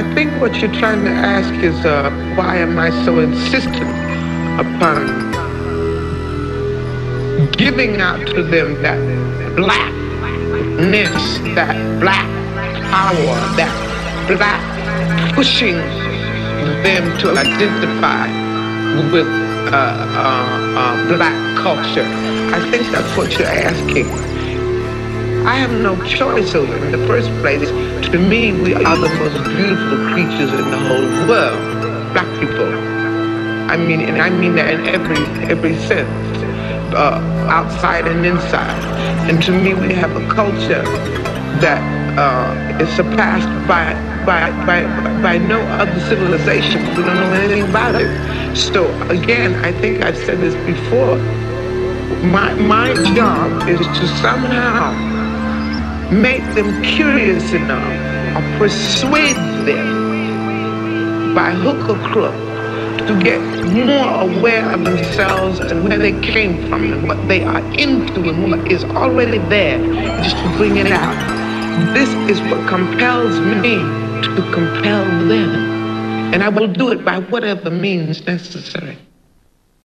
I think what you're trying to ask is uh, why am I so insistent upon giving out to them that blackness, that black power, that black pushing them to identify with uh, uh, uh, black culture. I think that's what you're asking. I have no choice over. In the first place, to me, we are the most beautiful creatures in the whole world, black people. I mean, and I mean that in every every sense, uh, outside and inside. And to me, we have a culture that uh, is surpassed by by by by no other civilization. We don't know anything about it. So again, I think I've said this before. My my job is to somehow make them curious enough or persuade them by hook or crook to get more aware of themselves and where they came from and what they are into and what is already there, just to bring it out. This is what compels me to compel them. And I will do it by whatever means necessary.